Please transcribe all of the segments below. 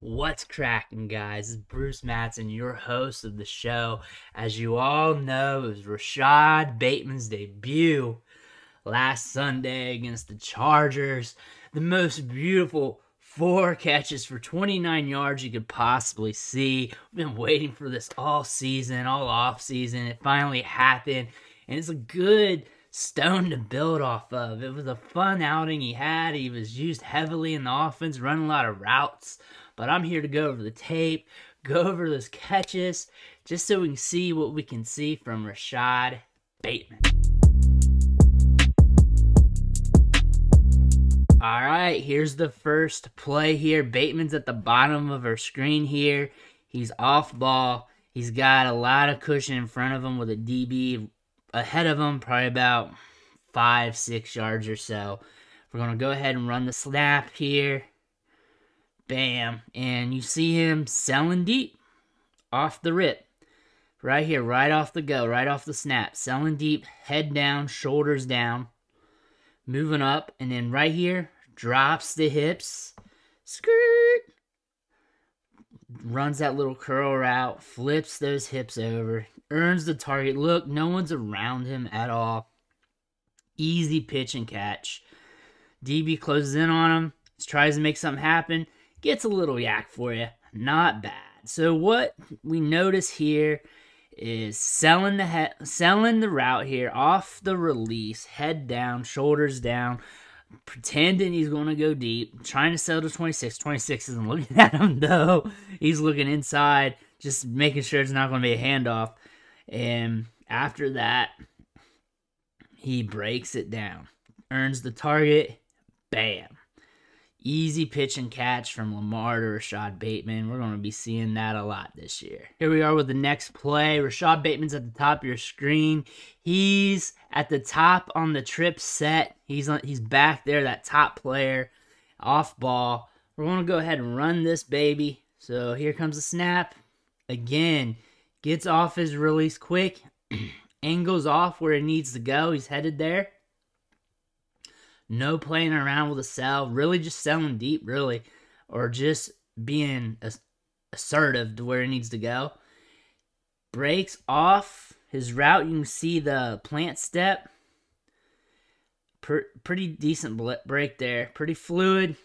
What's cracking, guys? It's Bruce Matson, your host of the show. As you all know, it was Rashod Bateman's debut last Sunday against the Chargers. The most beautiful four catches for 29 yards you could possibly see. We've been waiting for this all season, all off season. It finally happened, and it's a good stone to build off of. It was a fun outing he had. He was used heavily in the offense, running a lot of routes but I'm here to go over the tape, go over those catches, just so we can see what we can see from Rashod Bateman. All right, here's the first play here. Bateman's at the bottom of our screen here. He's off ball. He's got a lot of cushion in front of him with a DB ahead of him, probably about five, six yards or so. We're going to go ahead and run the snap here. Bam. And you see him selling deep off the rip. Right here, right off the go, right off the snap. Selling deep, head down, shoulders down. Moving up. And then right here, drops the hips. Skirt. Runs that little curl route. Flips those hips over. Earns the target. Look, no one's around him at all. Easy pitch and catch. DB closes in on him. Tries to make something happen gets a little YAC for you. Not bad. So what we notice here is selling the he- selling the route here off the release, head down, shoulders down, pretending he's going to go deep, trying to sell to 26. 26 isn't looking at him though. He's looking inside, just making sure it's not going to be a handoff. And after that, he breaks it down, earns the target, bam. Easy pitch and catch from Lamar to Rashod Bateman. We're going to be seeing that a lot this year. Here we are with the next play. Rashod Bateman's at the top of your screen. He's at the top on the trip set. He's on, he's back there, that top player, off ball. We're going to go ahead and run this baby. So here comes the snap. Again, gets off his release quick, angles off where he needs to go. He's headed there. No playing around with a sell, really just selling deep, really, or just being assertive to where it needs to go. Breaks off his route. You can see the plant step. pretty decent break there. Pretty fluid.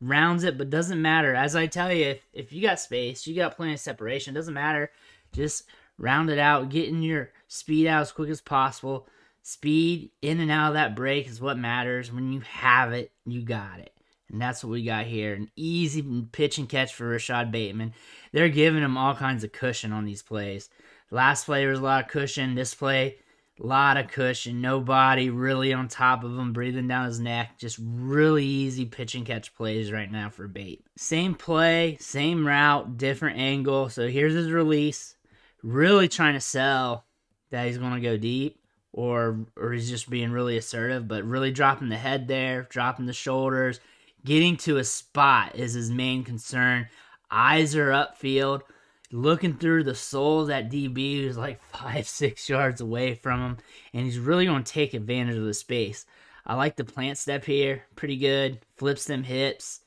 Rounds it, but doesn't matter. As I tell you, if, if you got space, you got plenty of separation, doesn't matter. Just round it out, getting your speed out as quick as possible. Speed in and out of that break is what matters. When you have it, you got it. And that's what we got here. An easy pitch and catch for Rashod Bateman. They're giving him all kinds of cushion on these plays. Last play was a lot of cushion. This play, a lot of cushion. Nobody really on top of him, breathing down his neck. Just really easy pitch and catch plays right now for Bate. Same play, same route, different angle. So here's his release. Really trying to sell that he's going to go deep or or he's just being really assertive, but really dropping the head there, dropping the shoulders, getting to a spot is his main concern. Eyes are upfield, looking through the soul that DB who's like five, six yards away from him, and he's really going to take advantage of the space. I like the plant step here, pretty good. Flips them hips,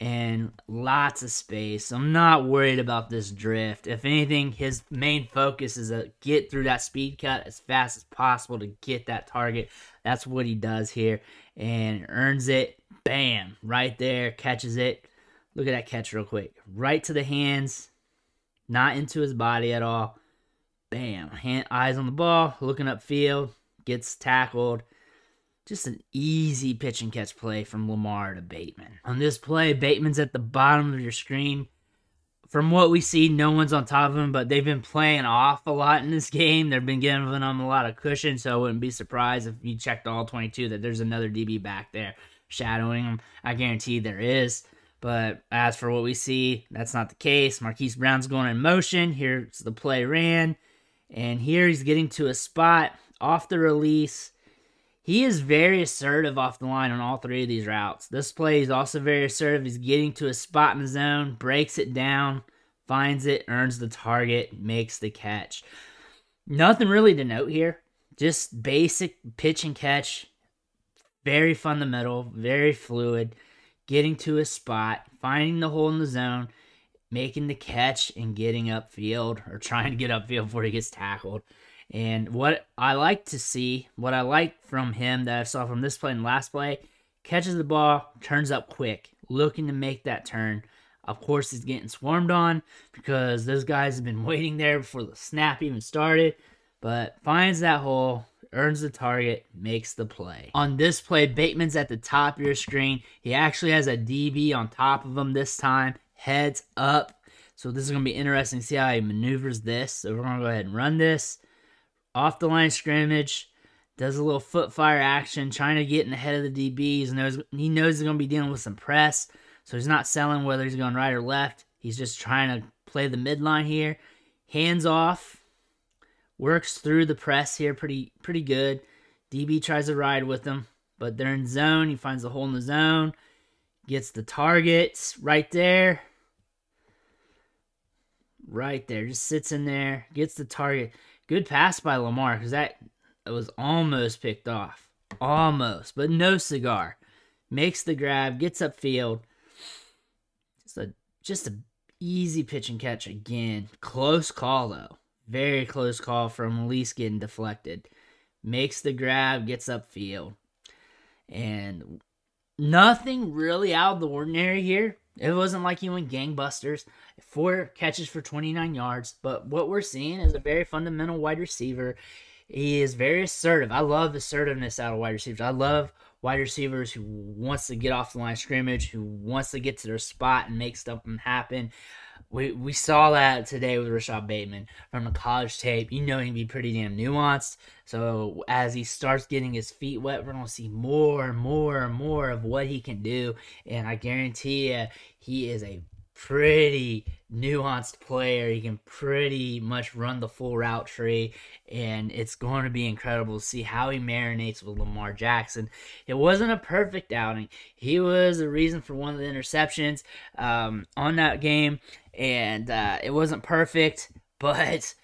and lots of space. I'm not worried about this drift. If anything, his main focus is to get through that speed cut as fast as possible to get that target. That's what he does here and earns it. Bam, right there, catches it. Look at that catch real quick. Right to the hands, not into his body at all. Bam, hand, eyes on the ball, looking upfield, gets tackled just an easy pitch and catch play from Lamar to Bateman. On this play, Bateman's at the bottom of your screen. From what we see, no one's on top of him, but they've been playing off a lot in this game. They've been giving them a lot of cushion, so I wouldn't be surprised if you checked all 22 that there's another DB back there shadowing him. I guarantee there is. But as for what we see, that's not the case. Marquise Brown's going in motion. Here's the play ran. And here he's getting to a spot off the release he is very assertive off the line on all three of these routes. This play is also very assertive. He's getting to a spot in the zone, breaks it down, finds it, earns the target, makes the catch. Nothing really to note here. Just basic pitch and catch. Very fundamental, very fluid. getting to a spot, finding the hole in the zone, making the catch, and getting upfield or trying to get upfield before he gets tackled. And what I like to see, what I like from him that I saw from this play and last play, catches the ball, turns up quick, looking to make that turn. Of course, he's getting swarmed on because those guys have been waiting there before the snap even started, but finds that hole, earns the target, makes the play. On this play, Bateman's at the top of your screen. He actually has a DB on top of him this time, heads up. So this is going to be interesting to see how he maneuvers this. So we're going to go ahead and run this. Off the line scrimmage, does a little foot fire action, trying to get in ahead of the DBs. Knows, he knows he's going to be dealing with some press. So he's not selling whether he's going right or left. He's just trying to play the midline here. Hands off. Works through the press here pretty pretty good. DB tries to ride with him, but they're in zone. He finds the hole in the zone. Gets the targets right there. Right there. Just sits in there. Gets the target. Good pass by Lamar because that was almost picked off. Almost. But no cigar. Makes the grab. Gets upfield. Just a just a easy pitch and catch again. Close call though. Very close call from Elise getting deflected. Makes the grab, gets upfield. And nothing really out of the ordinary here. It wasn't like he went gangbusters. Four catches for 29 yards. But what we're seeing is a very fundamental wide receiver. He is very assertive. I love assertiveness out of wide receivers. I love wide receivers who wants to get off the line of scrimmage, who wants to get to their spot and make something happen. We we saw that today with Rashod Bateman from the college tape. You know he can be pretty damn nuanced. So as he starts getting his feet wet, we're gonna see more and more and more of what he can do. And I guarantee you, he is a pretty nuanced player. He can pretty much run the full route tree, and it's going to be incredible to see how he marinates with Lamar Jackson. It wasn't a perfect outing. He was the reason for one of the interceptions um, on that game, and uh, it wasn't perfect, but.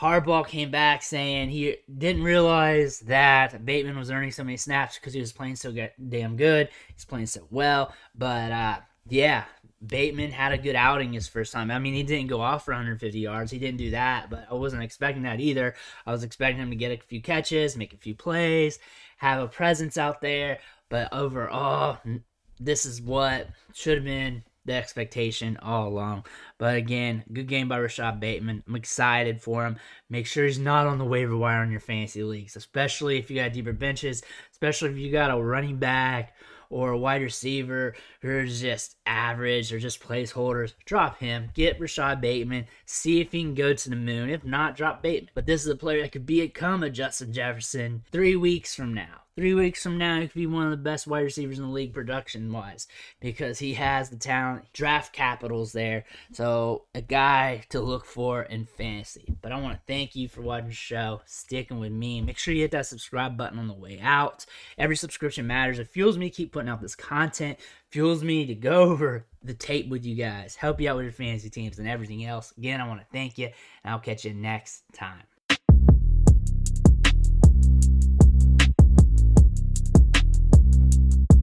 Harbaugh came back saying he didn't realize that Bateman was earning so many snaps because he was playing so damn good. He's playing so well. But uh, yeah, Bateman had a good outing his first time. I mean, he didn't go off for 150 yards. He didn't do that, but I wasn't expecting that either. I was expecting him to get a few catches, make a few plays, have a presence out there. But overall, this is what should have been the expectation all along. But again, good game by Rashod Bateman. I'm excited for him. Make sure he's not on the waiver wire on your fantasy leagues, especially if you got deeper benches, especially if you got a running back or a wide receiver who's just average or just placeholders, drop him. Get Rashod Bateman. See if he can go to the moon. If not, drop Bateman. But this is a player that could become a Justin Jefferson three weeks from now. Three weeks from now, he could be one of the best wide receivers in the league production wise because he has the talent, draft capitals there. So, a guy to look for in fantasy. But I want to thank you for watching the show, sticking with me. Make sure you hit that subscribe button on the way out. Every subscription matters. It fuels me to keep putting out this content, fuels me to go over the tape with you guys, help you out with your fantasy teams and everything else. Again, I want to thank you, and I'll catch you next time.